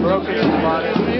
Broken, spotted.